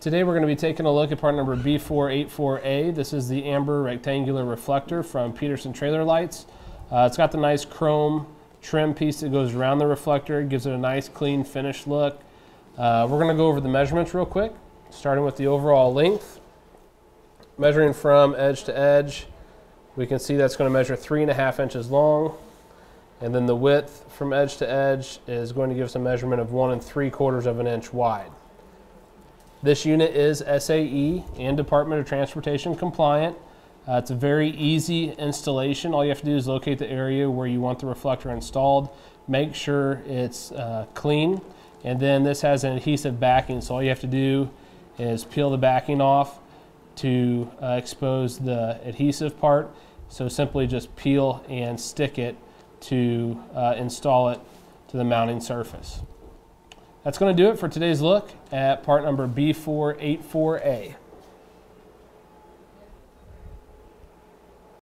Today we're going to be taking a look at part number B484A. This is the amber rectangular reflector from Peterson Trailer Lights. Uh, it's got the nice chrome trim piece that goes around the reflector. It gives it a nice clean finished look. Uh, we're going to go over the measurements real quick, starting with the overall length. Measuring from edge to edge, we can see that's going to measure three and a half inches long. And then the width from edge to edge is going to give us a measurement of one and three quarters of an inch wide. This unit is SAE and Department of Transportation compliant. Uh, it's a very easy installation. All you have to do is locate the area where you want the reflector installed. Make sure it's uh, clean. And then this has an adhesive backing, so all you have to do is peel the backing off to uh, expose the adhesive part. So simply just peel and stick it to uh, install it to the mounting surface. That's going to do it for today's look at part number B484A.